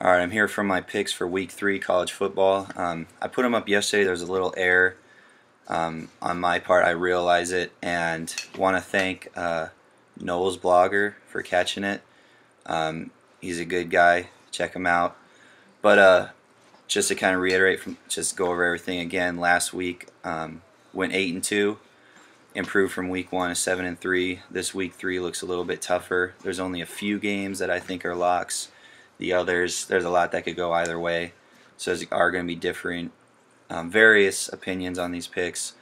All right, I'm here for my picks for Week Three college football. Um, I put them up yesterday. There was a little error um, on my part. I realize it, and want to thank uh, Knowles Blogger for catching it. Um, he's a good guy. Check him out. But uh, just to kind of reiterate, from just go over everything again. Last week um, went eight and two, improved from week one to seven and three. This week three looks a little bit tougher. There's only a few games that I think are locks. The others, there's a lot that could go either way. So there are going to be different, um, various opinions on these picks.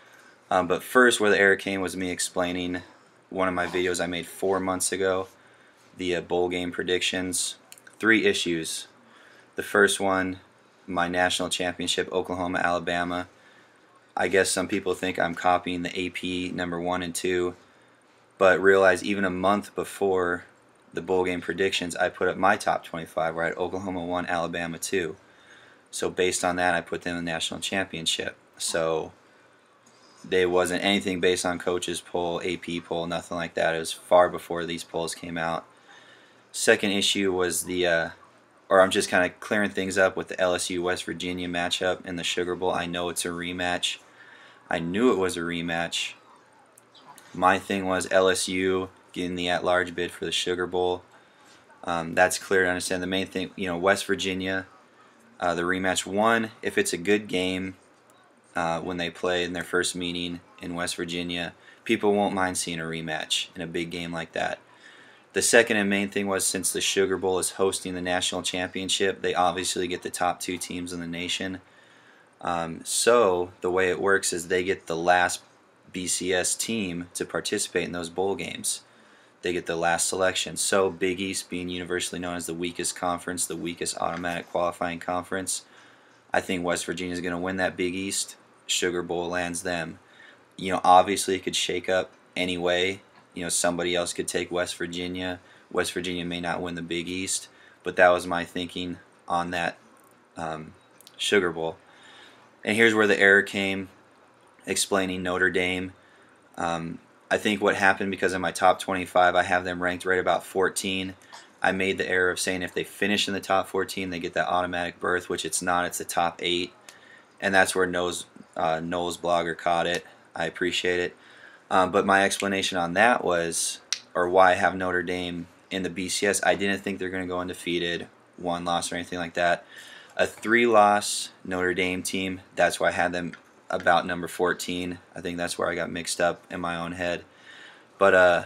Um, but first, where the error came was me explaining one of my videos I made four months ago, the uh, bowl game predictions. Three issues. The first one, my national championship, Oklahoma, Alabama. I guess some people think I'm copying the AP number one and two, but realize even a month before the bowl game predictions, I put up my top 25 where I had Oklahoma 1, Alabama 2. So based on that, I put them in the national championship. So there wasn't anything based on coaches poll, AP poll, nothing like that. It was far before these polls came out. Second issue was the, uh, or I'm just kind of clearing things up with the LSU West Virginia matchup in the Sugar Bowl. I know it's a rematch. I knew it was a rematch. My thing was LSU getting the at-large bid for the Sugar Bowl. Um, that's clear to understand. The main thing, you know, West Virginia, uh, the rematch. One, if it's a good game uh, when they play in their first meeting in West Virginia, people won't mind seeing a rematch in a big game like that. The second and main thing was since the Sugar Bowl is hosting the national championship, they obviously get the top two teams in the nation. Um, so the way it works is they get the last BCS team to participate in those bowl games they get the last selection. So Big East being universally known as the weakest conference, the weakest automatic qualifying conference, I think West Virginia is going to win that Big East. Sugar Bowl lands them. You know, obviously it could shake up anyway. You know, somebody else could take West Virginia. West Virginia may not win the Big East, but that was my thinking on that um, Sugar Bowl. And here's where the error came, explaining Notre Dame. Um, I think what happened because in my top 25, I have them ranked right about 14. I made the error of saying if they finish in the top 14, they get that automatic berth, which it's not. It's the top eight, and that's where Knowles, uh, Blogger caught it. I appreciate it. Um, but my explanation on that was, or why I have Notre Dame in the BCS, I didn't think they're going to go undefeated, one loss or anything like that. A three-loss Notre Dame team, that's why I had them about number 14. I think that's where I got mixed up in my own head. But uh,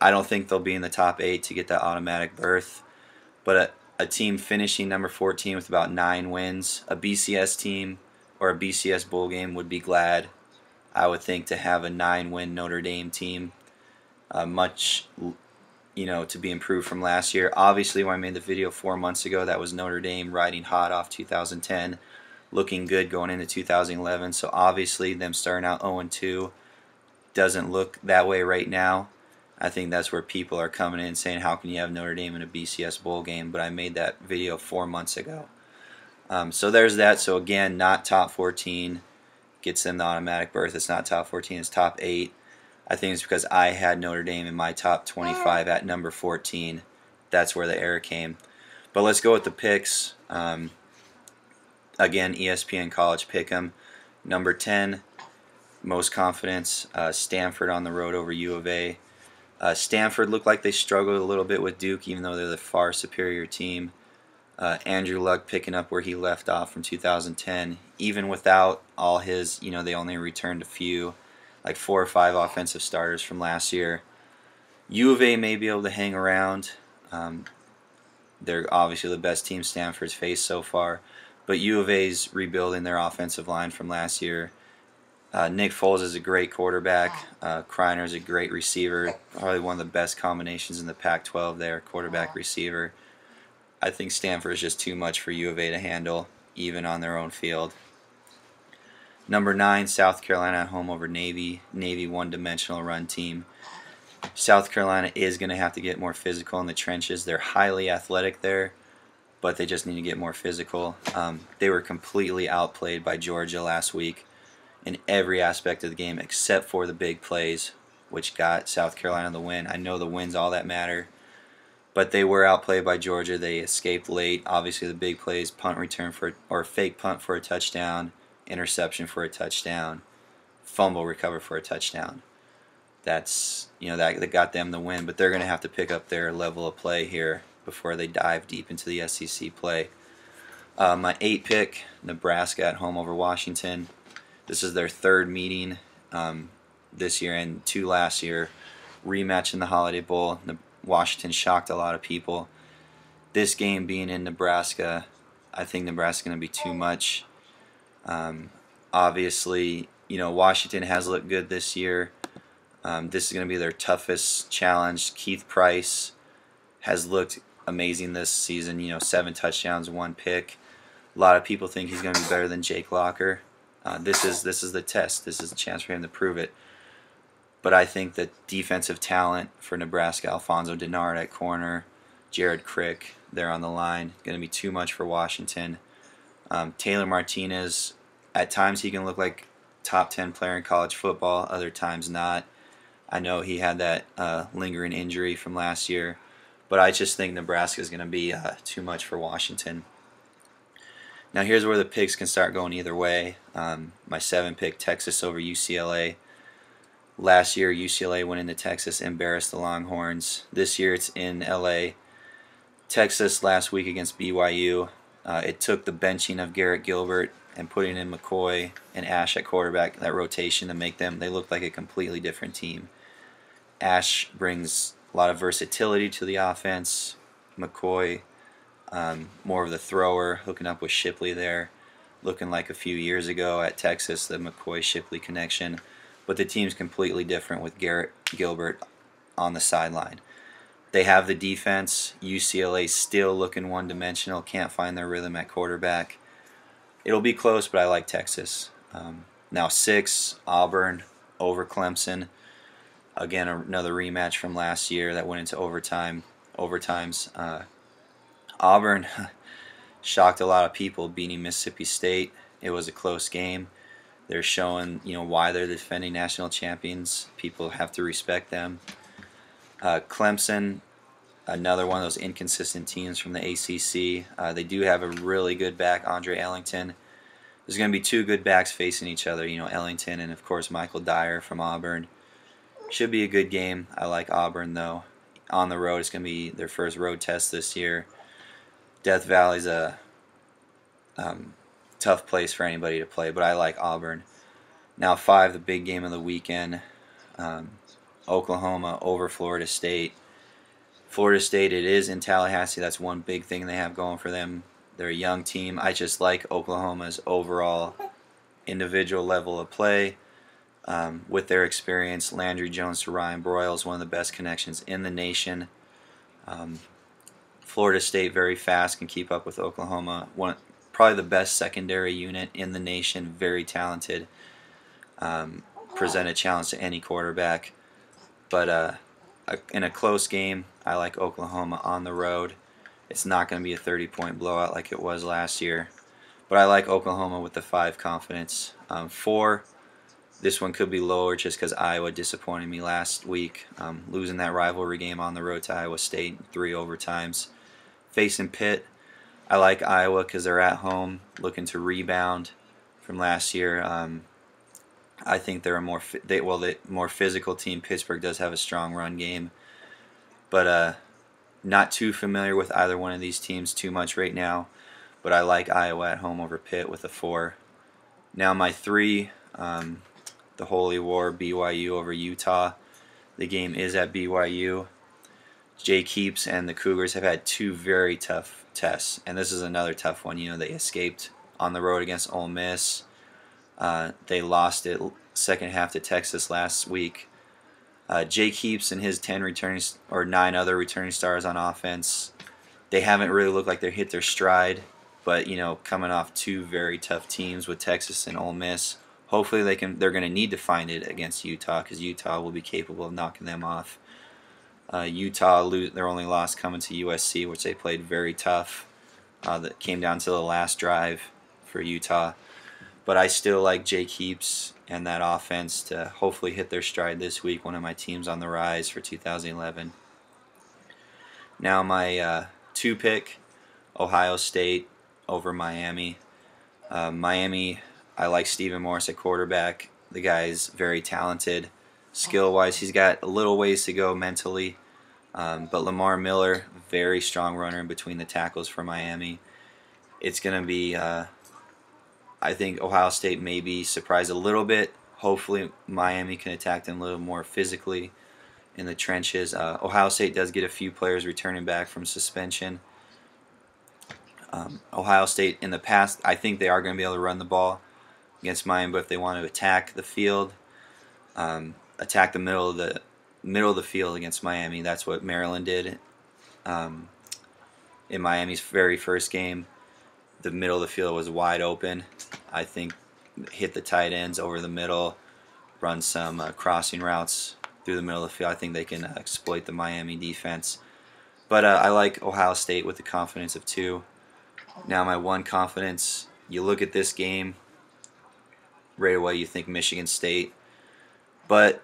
I don't think they'll be in the top eight to get that automatic berth. But a, a team finishing number 14 with about nine wins, a BCS team or a BCS bowl game would be glad, I would think, to have a nine-win Notre Dame team. Uh, much, you know, to be improved from last year. Obviously, when I made the video four months ago, that was Notre Dame riding hot off 2010 looking good going into 2011. So obviously, them starting out 0 2 doesn't look that way right now. I think that's where people are coming in saying, "How can you have Notre Dame in a BCS bowl game?" But I made that video four months ago. Um, so there's that. So again, not top 14 gets them the automatic berth. It's not top 14. It's top eight. I think it's because I had Notre Dame in my top 25 at number 14. That's where the error came. But let's go with the picks. Um, Again, ESPN College Pick'em. Number 10, most confidence, uh, Stanford on the road over U of A. Uh, Stanford looked like they struggled a little bit with Duke, even though they're the far superior team. Uh, Andrew Luck picking up where he left off from 2010, even without all his, you know, they only returned a few, like four or five offensive starters from last year. U of A may be able to hang around. Um, they're obviously the best team Stanford's faced so far. But U of A's rebuilding their offensive line from last year. Uh, Nick Foles is a great quarterback. Uh, Criner is a great receiver. Probably one of the best combinations in the Pac-12 there, quarterback receiver. I think Stanford is just too much for U of A to handle, even on their own field. Number nine, South Carolina at home over Navy. Navy one-dimensional run team. South Carolina is going to have to get more physical in the trenches. They're highly athletic there but they just need to get more physical. Um, they were completely outplayed by Georgia last week in every aspect of the game except for the big plays, which got South Carolina the win. I know the wins all that matter, but they were outplayed by Georgia. They escaped late. Obviously, the big plays: punt return for or fake punt for a touchdown, interception for a touchdown, fumble recover for a touchdown. That's you know that that got them the win. But they're going to have to pick up their level of play here before they dive deep into the SEC play. Uh, my eight pick, Nebraska at home over Washington. This is their third meeting um, this year and two last year. Rematch in the Holiday Bowl. Washington shocked a lot of people. This game being in Nebraska, I think Nebraska's going to be too much. Um, obviously, you know, Washington has looked good this year. Um, this is going to be their toughest challenge. Keith Price has looked amazing this season. You know, seven touchdowns, one pick. A lot of people think he's going to be better than Jake Locker. Uh, this is this is the test. This is a chance for him to prove it. But I think that defensive talent for Nebraska, Alfonso Dennard at corner, Jared Crick there on the line, going to be too much for Washington. Um, Taylor Martinez, at times he can look like top 10 player in college football, other times not. I know he had that uh, lingering injury from last year, but I just think Nebraska is going to be uh, too much for Washington. Now here's where the picks can start going either way. Um, my seven pick Texas over UCLA. Last year, UCLA went into Texas, embarrassed the Longhorns. This year, it's in LA. Texas last week against BYU. Uh, it took the benching of Garrett Gilbert and putting in McCoy and Ash at quarterback, that rotation to make them, they look like a completely different team. Ash brings a lot of versatility to the offense. McCoy, um, more of the thrower, hooking up with Shipley there, looking like a few years ago at Texas, the McCoy Shipley connection but the team's completely different with Garrett Gilbert on the sideline. They have the defense. UCLA still looking one dimensional, can't find their rhythm at quarterback. It'll be close, but I like Texas. Um, now, six, Auburn over Clemson. Again, another rematch from last year that went into overtime. Overtimes. Uh, Auburn shocked a lot of people beating Mississippi State. It was a close game. They're showing you know why they're the defending national champions. People have to respect them. Uh, Clemson, another one of those inconsistent teams from the ACC. Uh, they do have a really good back, Andre Ellington. There's going to be two good backs facing each other. You know Ellington and of course Michael Dyer from Auburn. Should be a good game. I like Auburn though. On the road, it's going to be their first road test this year. Death Valley's a um, tough place for anybody to play, but I like Auburn. Now, five, the big game of the weekend um, Oklahoma over Florida State. Florida State, it is in Tallahassee. That's one big thing they have going for them. They're a young team. I just like Oklahoma's overall individual level of play. Um, with their experience, Landry Jones to Ryan Broyles, one of the best connections in the nation. Um, Florida State very fast, can keep up with Oklahoma. One, probably the best secondary unit in the nation. Very talented. Um, present a challenge to any quarterback. But uh, in a close game, I like Oklahoma on the road. It's not going to be a 30 point blowout like it was last year. But I like Oklahoma with the five confidence. Um, four, this one could be lower just because Iowa disappointed me last week, um, losing that rivalry game on the road to Iowa State, three overtimes. Facing Pitt, I like Iowa because they're at home, looking to rebound from last year. Um, I think they're a more they well they more physical team. Pittsburgh does have a strong run game, but uh, not too familiar with either one of these teams too much right now. But I like Iowa at home over Pitt with a four. Now my three, um, the Holy War, BYU over Utah. The game is at BYU. Jake Heaps and the Cougars have had two very tough tests, and this is another tough one. You know, they escaped on the road against Ole Miss. Uh, they lost it second half to Texas last week. Uh, Jake Heaps and his ten returning or nine other returning stars on offense, they haven't really looked like they hit their stride. But you know, coming off two very tough teams with Texas and Ole Miss, hopefully they can. They're going to need to find it against Utah because Utah will be capable of knocking them off. Uh, Utah lose their only loss coming to USC, which they played very tough. Uh, that came down to the last drive for Utah. But I still like Jake Heaps and that offense to hopefully hit their stride this week. One of my teams on the rise for 2011. Now my uh, two pick, Ohio State over Miami. Uh, Miami, I like Stephen Morris at quarterback. The guy's very talented. Skill wise, he's got a little ways to go mentally. Um, but Lamar Miller, very strong runner in between the tackles for Miami. It's going to be, uh, I think Ohio State may be surprised a little bit. Hopefully, Miami can attack them a little more physically in the trenches. Uh, Ohio State does get a few players returning back from suspension. Um, Ohio State in the past, I think they are going to be able to run the ball against Miami, but if they want to attack the field, um, attack the middle of the middle of the field against Miami, that's what Maryland did um, in Miami's very first game. The middle of the field was wide open. I think hit the tight ends over the middle, run some uh, crossing routes through the middle of the field. I think they can uh, exploit the Miami defense. But uh, I like Ohio State with the confidence of two. Now my one confidence, you look at this game, right away you think Michigan State. But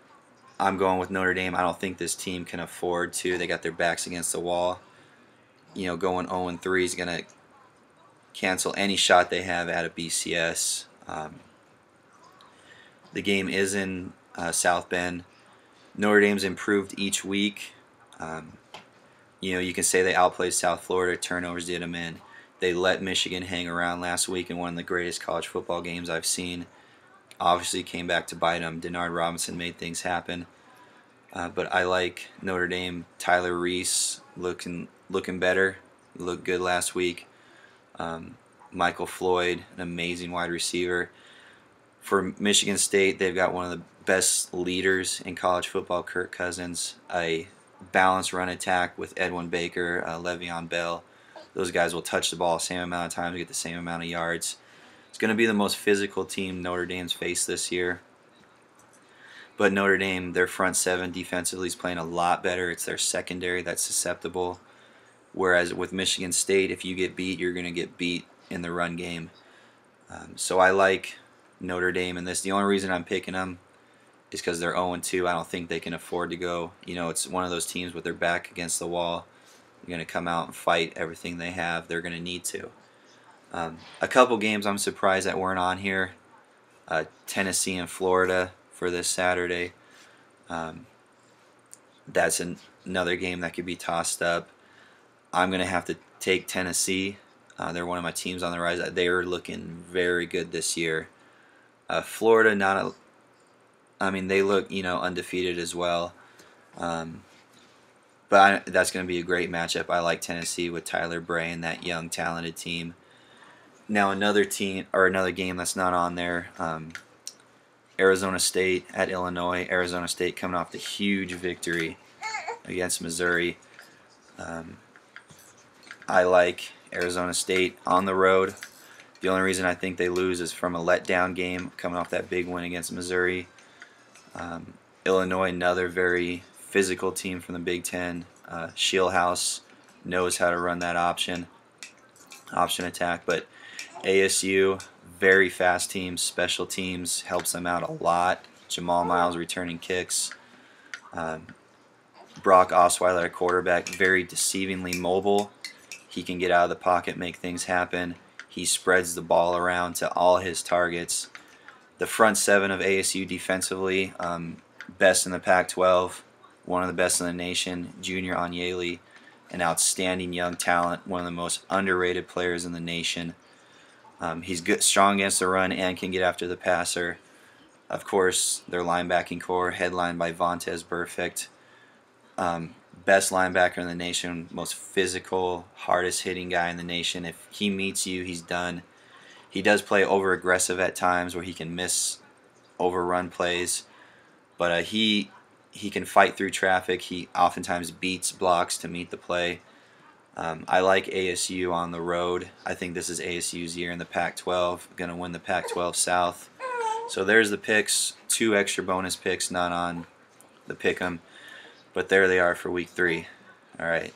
I'm going with Notre Dame. I don't think this team can afford to. They got their backs against the wall. You know, going 0-3 is going to cancel any shot they have at a BCS. Um, the game is in uh, South Bend. Notre Dame's improved each week. Um, you know, you can say they outplayed South Florida. Turnovers did them in. They let Michigan hang around last week in one of the greatest college football games I've seen. Obviously, came back to bite them. Denard Robinson made things happen. Uh, but I like Notre Dame. Tyler Reese looking looking better. Looked good last week. Um, Michael Floyd, an amazing wide receiver. For Michigan State, they've got one of the best leaders in college football, Kirk Cousins. A balanced run attack with Edwin Baker, uh, Le'Veon Bell those guys will touch the ball the same amount of times, get the same amount of yards. It's going to be the most physical team Notre Dame's faced this year. But Notre Dame, their front seven defensively is playing a lot better. It's their secondary that's susceptible. Whereas with Michigan State, if you get beat, you're going to get beat in the run game. Um, so I like Notre Dame in this. The only reason I'm picking them is because they're 0-2. I don't think they can afford to go. You know, it's one of those teams with their back against the wall You're going to come out and fight everything they have. They're going to need to. Um, a couple games I'm surprised that weren't on here. Uh, Tennessee and Florida for this Saturday. Um, that's an, another game that could be tossed up. I'm going to have to take Tennessee. Uh, they're one of my teams on the rise. They are looking very good this year. Uh, Florida, not a. I mean, they look you know undefeated as well. Um, but I, that's going to be a great matchup. I like Tennessee with Tyler Bray and that young, talented team. Now another team or another game that's not on there. Um, Arizona State at Illinois. Arizona State coming off the huge victory against Missouri. Um, I like Arizona State on the road. The only reason I think they lose is from a letdown game coming off that big win against Missouri. Um, Illinois, another very physical team from the Big Ten. Uh, Scheelhaase knows how to run that option, option attack. But ASU, very fast team, special teams, helps them out a lot. Jamal Miles returning kicks. Um, Brock Osweiler, a quarterback, very deceivingly mobile. He can get out of the pocket, make things happen. He spreads the ball around to all his targets. The front seven of ASU defensively, um, best in the Pac 12 one of the best in the nation, Junior Onyeali, an outstanding young talent, one of the most underrated players in the nation. Um, he's good, strong against the run and can get after the passer. Of course, their linebacking corps, headlined by Vontaze Burfict, um, best linebacker in the nation, most physical, hardest hitting guy in the nation. If he meets you, he's done. He does play over aggressive at times where he can miss overrun plays, but uh, he he can fight through traffic. He oftentimes beats blocks to meet the play. Um, I like ASU on the road. I think this is ASU's year in the Pac-12. Going to win the Pac-12 South. So there's the picks. Two extra bonus picks, not on the pick 'em, but there they are for week three. All right.